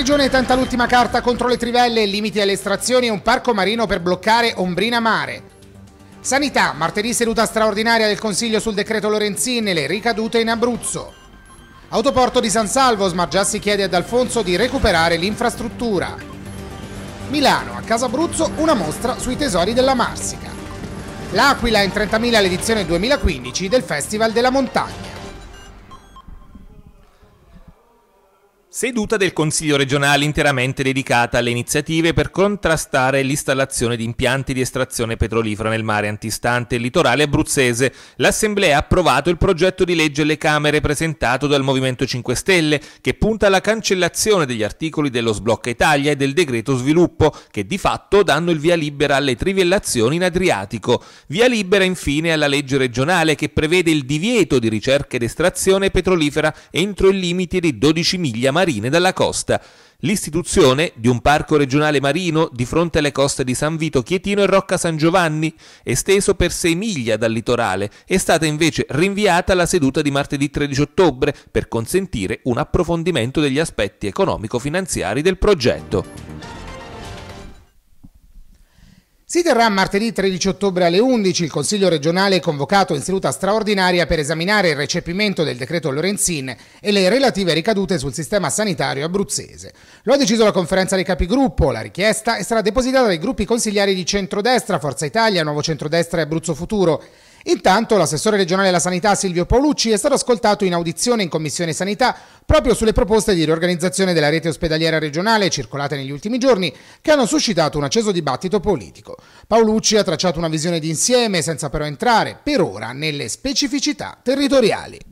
Regione tenta l'ultima carta contro le trivelle, limiti alle estrazioni e un parco marino per bloccare Ombrina Mare. Sanità, martedì seduta straordinaria del Consiglio sul decreto Lorenzin e le ricadute in Abruzzo. Autoporto di San Salvo, Smargiassi chiede ad Alfonso di recuperare l'infrastruttura. Milano, a Casa Abruzzo, una mostra sui tesori della Marsica. L'Aquila in 30.000 l'edizione 2015 del Festival della Montagna. Seduta del Consiglio regionale interamente dedicata alle iniziative per contrastare l'installazione di impianti di estrazione petrolifera nel mare antistante il litorale abruzzese. L'Assemblea ha approvato il progetto di legge alle Camere presentato dal Movimento 5 Stelle, che punta alla cancellazione degli articoli dello Sblocca Italia e del decreto sviluppo, che di fatto danno il via libera alle trivellazioni in Adriatico. Via libera infine alla legge regionale che prevede il divieto di ricerca ed estrazione petrolifera entro i limiti di 12 miglia marine dalla costa. L'istituzione di un parco regionale marino di fronte alle coste di San Vito Chietino e Rocca San Giovanni, esteso per 6 miglia dal litorale, è stata invece rinviata alla seduta di martedì 13 ottobre per consentire un approfondimento degli aspetti economico-finanziari del progetto. Si terrà martedì 13 ottobre alle 11 il Consiglio regionale convocato in seduta straordinaria per esaminare il recepimento del decreto Lorenzin e le relative ricadute sul sistema sanitario abruzzese. Lo ha deciso la conferenza dei capigruppo, la richiesta è stata depositata dai gruppi consigliari di centrodestra, Forza Italia, Nuovo Centrodestra e Abruzzo Futuro. Intanto l'assessore regionale alla sanità Silvio Paolucci è stato ascoltato in audizione in Commissione Sanità proprio sulle proposte di riorganizzazione della rete ospedaliera regionale circolate negli ultimi giorni che hanno suscitato un acceso dibattito politico. Paolucci ha tracciato una visione d'insieme senza però entrare per ora nelle specificità territoriali.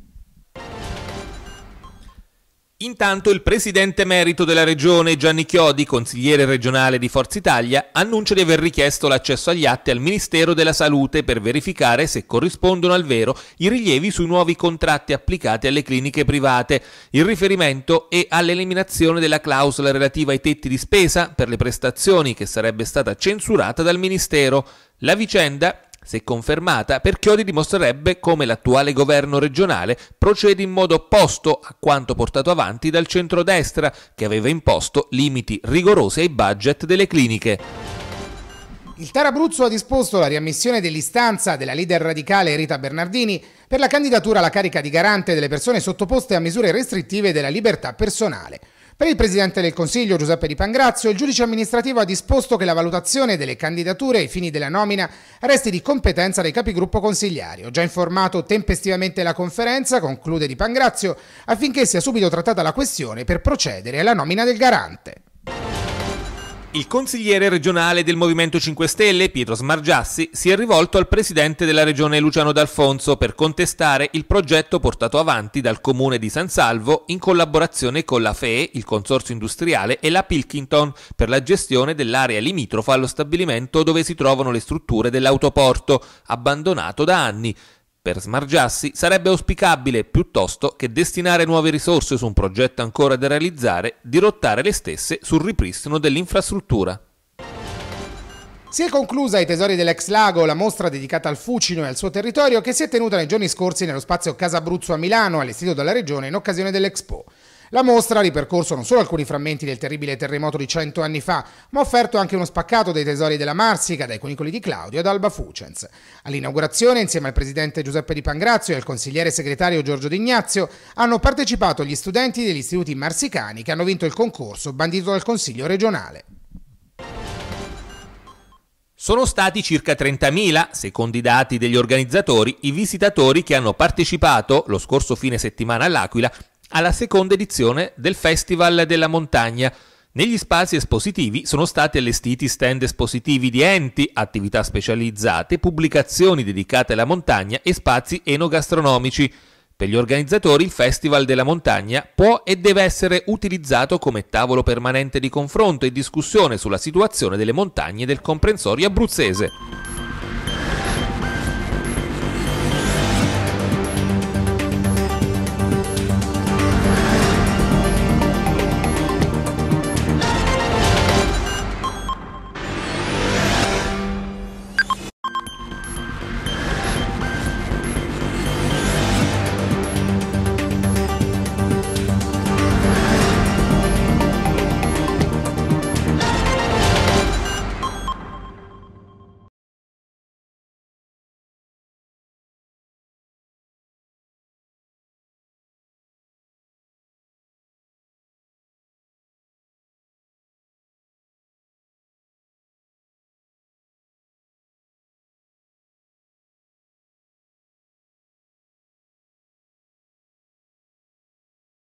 Intanto il presidente emerito della regione Gianni Chiodi, consigliere regionale di Forza Italia, annuncia di aver richiesto l'accesso agli atti al Ministero della Salute per verificare se corrispondono al vero i rilievi sui nuovi contratti applicati alle cliniche private. Il riferimento è all'eliminazione della clausola relativa ai tetti di spesa per le prestazioni che sarebbe stata censurata dal Ministero. La vicenda se confermata, per Chiodi dimostrerebbe come l'attuale governo regionale procede in modo opposto a quanto portato avanti dal centrodestra, che aveva imposto limiti rigorosi ai budget delle cliniche. Il TAR Abruzzo ha disposto la riammissione dell'istanza della leader radicale Rita Bernardini per la candidatura alla carica di garante delle persone sottoposte a misure restrittive della libertà personale. Per il Presidente del Consiglio Giuseppe Di Pangrazio, il giudice amministrativo ha disposto che la valutazione delle candidature ai fini della nomina resti di competenza dei capigruppo consigliari. Ho già informato tempestivamente la conferenza, conclude Di Pangrazio, affinché sia subito trattata la questione per procedere alla nomina del garante. Il consigliere regionale del Movimento 5 Stelle, Pietro Smargiassi, si è rivolto al presidente della regione Luciano D'Alfonso per contestare il progetto portato avanti dal comune di San Salvo in collaborazione con la FEE, il consorzio industriale, e la Pilkington per la gestione dell'area limitrofa allo stabilimento dove si trovano le strutture dell'autoporto, abbandonato da anni. Per Smargiassi sarebbe auspicabile, piuttosto che destinare nuove risorse su un progetto ancora da realizzare, dirottare le stesse sul ripristino dell'infrastruttura. Si è conclusa ai tesori dell'ex lago la mostra dedicata al Fucino e al suo territorio che si è tenuta nei giorni scorsi nello spazio Casa Abruzzo a Milano, allestito dalla regione in occasione dell'Expo. La mostra ha ripercorso non solo alcuni frammenti del terribile terremoto di cento anni fa, ma ha offerto anche uno spaccato dei tesori della Marsica, dai cunicoli di Claudio ad Alba Fucens. All'inaugurazione, insieme al presidente Giuseppe Di Pangrazio e al consigliere segretario Giorgio D'Ignazio, hanno partecipato gli studenti degli istituti marsicani che hanno vinto il concorso bandito dal Consiglio regionale. Sono stati circa 30.000, secondo i dati degli organizzatori, i visitatori che hanno partecipato lo scorso fine settimana all'Aquila alla seconda edizione del Festival della Montagna. Negli spazi espositivi sono stati allestiti stand espositivi di enti, attività specializzate, pubblicazioni dedicate alla montagna e spazi enogastronomici. Per gli organizzatori il Festival della Montagna può e deve essere utilizzato come tavolo permanente di confronto e discussione sulla situazione delle montagne del comprensorio abruzzese.